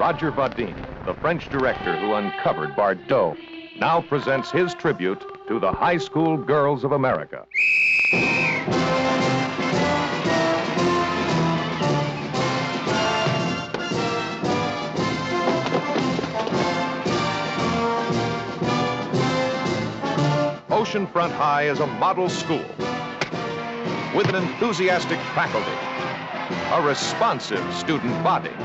Roger Vadim, the French director who uncovered Bardot, now presents his tribute to the high school girls of America. Oceanfront High is a model school with an enthusiastic faculty, a responsive student body,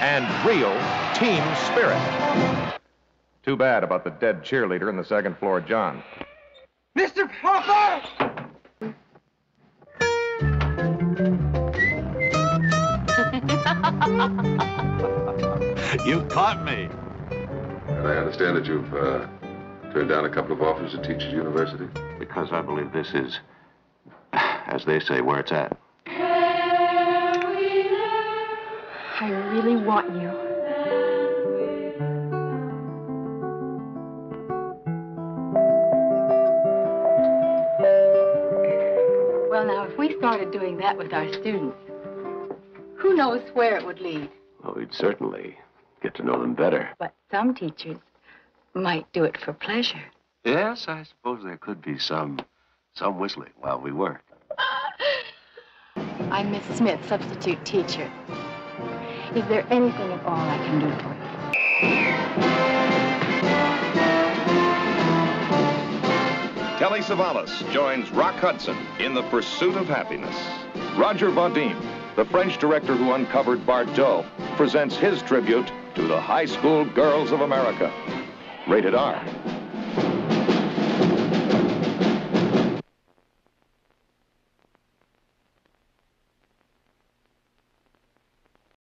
and real team spirit. Too bad about the dead cheerleader in the second floor, John. Mr. Popper! you caught me. And I understand that you've uh, turned down a couple of offers at Teachers University? Because I believe this is, as they say, where it's at. I really want you. Well, now, if we started doing that with our students, who knows where it would lead? Well, we'd certainly get to know them better. But some teachers might do it for pleasure. Yes, I suppose there could be some, some whistling while we work. I'm Miss Smith, substitute teacher. Is there anything at all I can do for you? Telly Savalas joins Rock Hudson in the pursuit of happiness. Roger Vadim, the French director who uncovered Bardot, presents his tribute to the high school girls of America. Rated R.